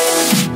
Bye.